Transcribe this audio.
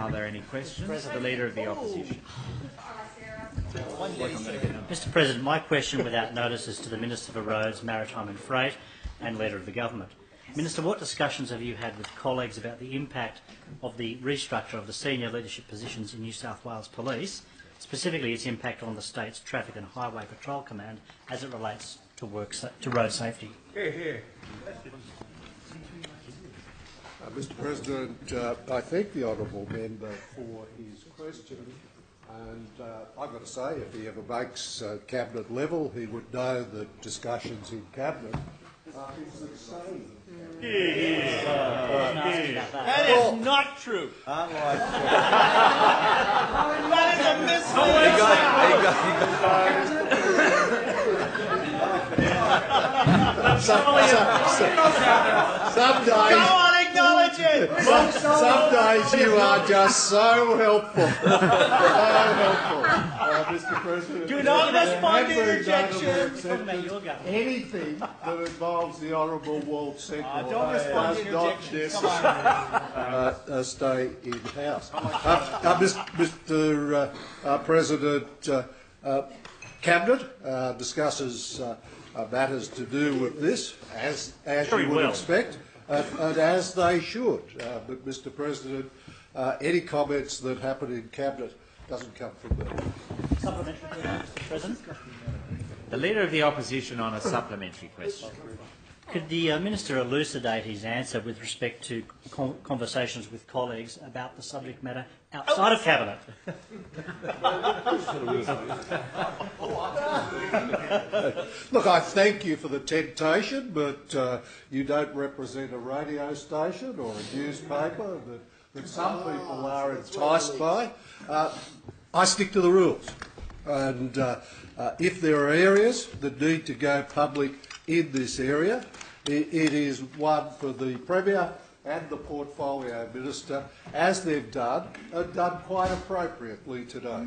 Are there any questions the Leader of the Opposition? Mr President, my question without notice is to the Minister for Roads, Maritime and Freight and Leader of the Government. Minister, what discussions have you had with colleagues about the impact of the restructure of the senior leadership positions in New South Wales Police, specifically its impact on the state's Traffic and Highway Patrol Command as it relates to, work sa- to road safety? Uh, Mr President, uh, I thank the honourable member for his question. And uh, I've got to say, if he ever makes uh, cabinet level, he would know that discussions in cabinet are is the same. That is not true. that is a misleading Some, some, some, some days, on, acknowledge some, some days you are just so helpful. So helpful. Uh, Mr President. Do not respond to Every interjection. notable Talking about exception, your government. Anything that involves the Honourable Walt Secord Ah, don't respond to does not. Come necessarily uh, uh, stay in house. Uh, uh, Mr. Uh, uh, President, uh, uh, Cabinet uh, discusses uh, uh, matters to do with this, as, as Very you would well. expect, uh, and as they should. Uh, but, Mr. President, uh, any comments that happen in Cabinet doesn't come from me. Supplementary, Mr President? The Leader of the Opposition on a supplementary question. Could the uh, Minister elucidate his answer with respect to con- conversations with colleagues about the subject matter outside of Cabinet? Look, I thank you for the temptation, but uh, you don't represent a radio station or a newspaper that, that some people are enticed by. Uh, I stick to the rules. And uh, uh, if there are areas that need to go public in this area, i it is one for the Premier and the Portfolio Minister, as they've done, and done quite appropriately today.